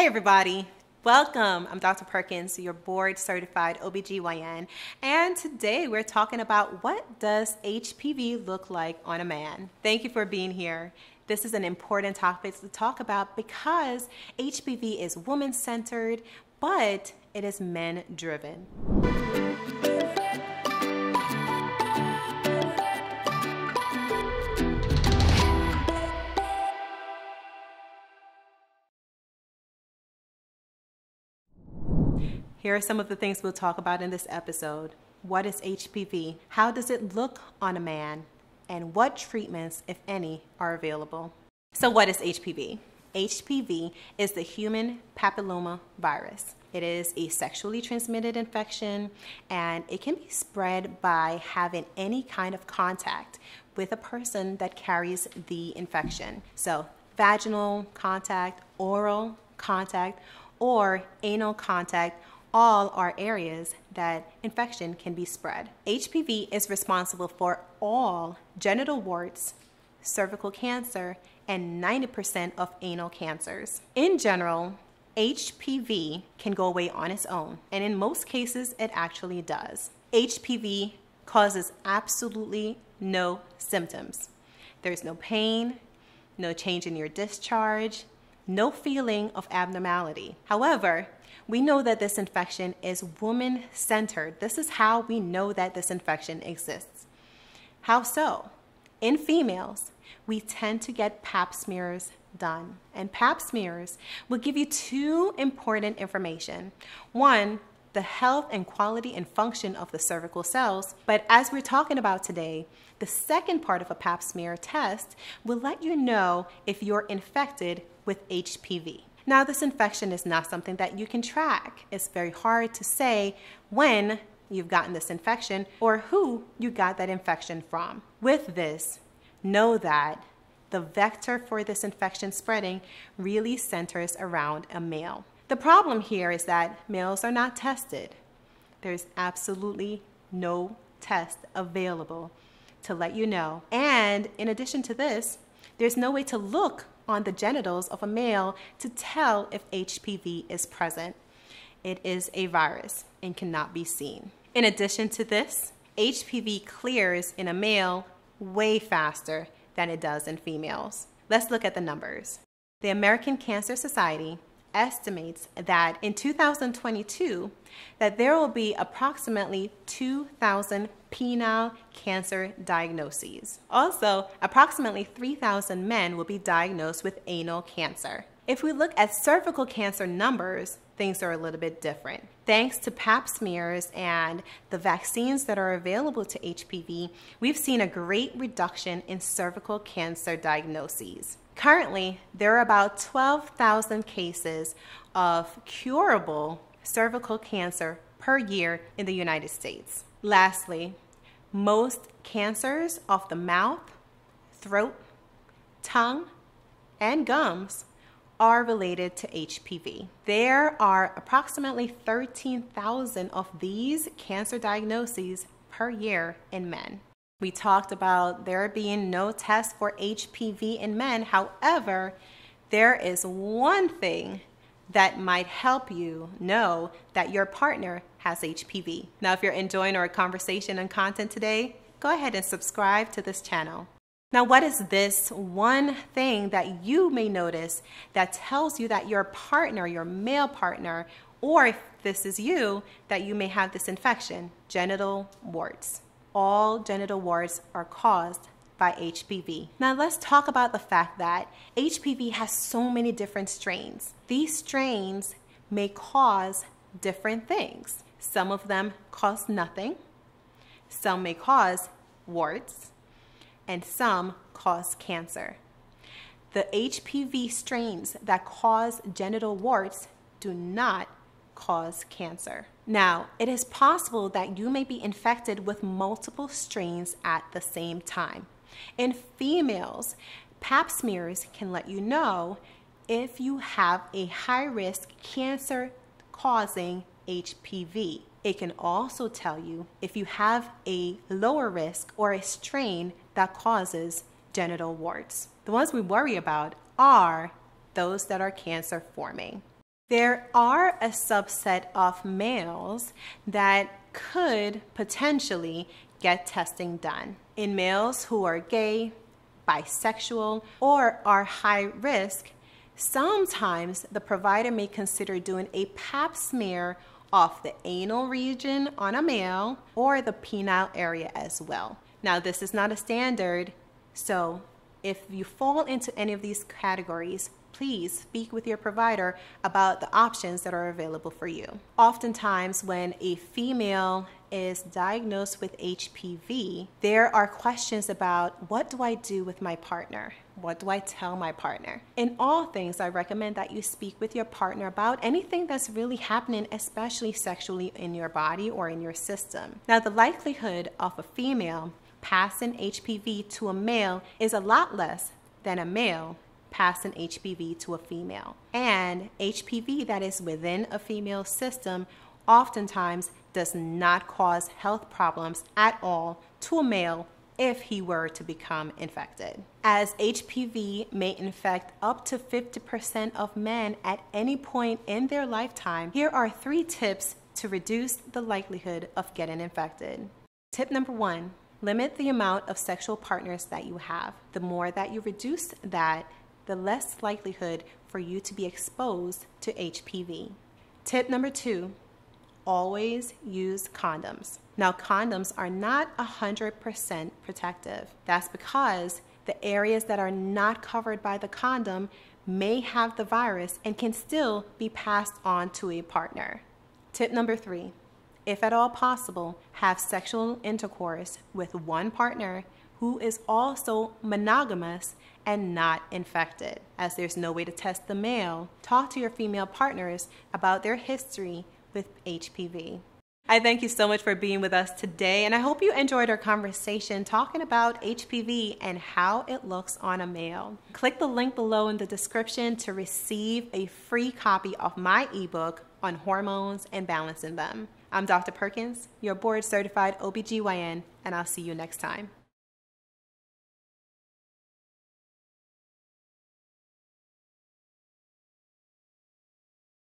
Hey everybody, welcome. I'm Dr. Perkins, your board certified OBGYN, and today we're talking about what does HPV look like on a man. Thank you for being here. This is an important topic to talk about because HPV is woman-centered, but it is men-driven. Here are some of the things we'll talk about in this episode. What is HPV? How does it look on a man? And what treatments, if any, are available? So, what is HPV? HPV is the human papilloma virus. It is a sexually transmitted infection and it can be spread by having any kind of contact with a person that carries the infection. So, vaginal contact, oral contact, or anal contact all are areas that infection can be spread. HPV is responsible for all genital warts, cervical cancer, and 90% of anal cancers. In general, HPV can go away on its own, and in most cases, it actually does. HPV causes absolutely no symptoms. There's no pain, no change in your discharge, no feeling of abnormality. However, we know that this infection is woman centered. This is how we know that this infection exists. How so? In females, we tend to get pap smears done. And pap smears will give you two important information. One, the health and quality and function of the cervical cells. But as we're talking about today, the second part of a pap smear test will let you know if you're infected with HPV. Now, this infection is not something that you can track. It's very hard to say when you've gotten this infection or who you got that infection from. With this, know that the vector for this infection spreading really centers around a male. The problem here is that males are not tested. There's absolutely no test available to let you know. And in addition to this, there's no way to look on the genitals of a male to tell if HPV is present. It is a virus and cannot be seen. In addition to this, HPV clears in a male way faster than it does in females. Let's look at the numbers. The American Cancer Society estimates that in 2022 that there will be approximately 2,000 penile cancer diagnoses. Also, approximately 3,000 men will be diagnosed with anal cancer. If we look at cervical cancer numbers, things are a little bit different. Thanks to pap smears and the vaccines that are available to HPV, we've seen a great reduction in cervical cancer diagnoses. Currently, there are about 12,000 cases of curable cervical cancer per year in the United States. Lastly, most cancers of the mouth, throat, tongue, and gums are related to HPV. There are approximately 13,000 of these cancer diagnoses per year in men. We talked about there being no test for HPV in men. However, there is one thing that might help you know that your partner has HPV. Now, if you're enjoying our conversation and content today, go ahead and subscribe to this channel. Now, what is this one thing that you may notice that tells you that your partner, your male partner, or if this is you, that you may have this infection? Genital warts all genital warts are caused by HPV. Now let's talk about the fact that HPV has so many different strains. These strains may cause different things. Some of them cause nothing, some may cause warts, and some cause cancer. The HPV strains that cause genital warts do not cause cancer. Now, it is possible that you may be infected with multiple strains at the same time. In females, pap smears can let you know if you have a high risk cancer causing HPV. It can also tell you if you have a lower risk or a strain that causes genital warts. The ones we worry about are those that are cancer forming. There are a subset of males that could potentially get testing done. In males who are gay, bisexual, or are high risk, sometimes the provider may consider doing a pap smear off the anal region on a male or the penile area as well. Now, this is not a standard, so if you fall into any of these categories, please speak with your provider about the options that are available for you. Oftentimes, when a female is diagnosed with HPV, there are questions about what do I do with my partner? What do I tell my partner? In all things, I recommend that you speak with your partner about anything that's really happening, especially sexually in your body or in your system. Now, the likelihood of a female passing HPV to a male is a lot less than a male passing HPV to a female. And HPV that is within a female system oftentimes does not cause health problems at all to a male if he were to become infected. As HPV may infect up to 50% of men at any point in their lifetime, here are three tips to reduce the likelihood of getting infected. Tip number one limit the amount of sexual partners that you have. The more that you reduce that, the less likelihood for you to be exposed to HPV. Tip number two always use condoms. Now, condoms are not 100% protective. That's because the areas that are not covered by the condom may have the virus and can still be passed on to a partner. Tip number three if at all possible, have sexual intercourse with one partner who is also monogamous and not infected. As there's no way to test the male, talk to your female partners about their history with HPV. I thank you so much for being with us today, and I hope you enjoyed our conversation talking about HPV and how it looks on a male. Click the link below in the description to receive a free copy of my ebook on hormones and balancing them. I'm Dr. Perkins, your board certified OBGYN, and I'll see you next time.